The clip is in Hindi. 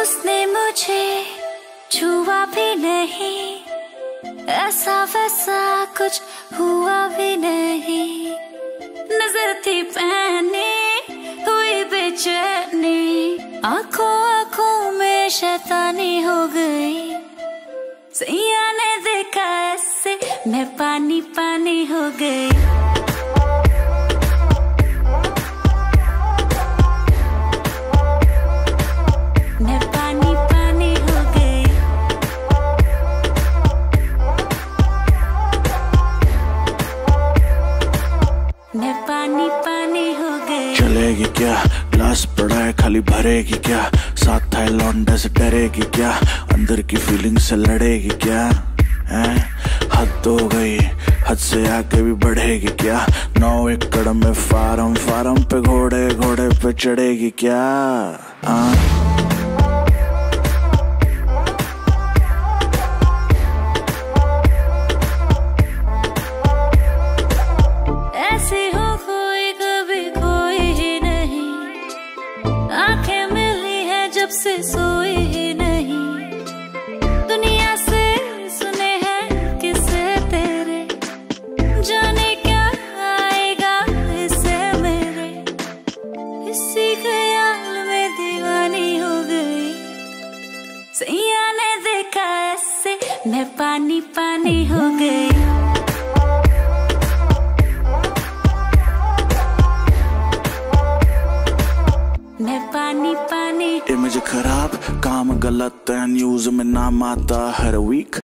उसने मुझे छुआ भी नहीं, ऐसा वैसा कुछ हुआ भी नहीं। नज़र थी पहने हुई बेचैनी, आँखों आँखों में शैतानी हो गई। मैं पानी पानी हो गई। पानी पानी हो गई। चलेगी क्या? ग्लास पड़ा है, खाली भरेगी क्या? साथ था लौंडे से डरेगी क्या? अंदर की फीलिंग से लड़ेगी क्या? है? से आगे भी बढ़ेगी क्या? नौ एकड़ में फार्म फार्म पे घोड़े घोड़े पे चढ़ेगी क्या? हाँ। मैं पानी पानी हो गई। मैं पानी पानी इमेज खराब, काम गलत है न्यूज़ में नाम आता हर वीक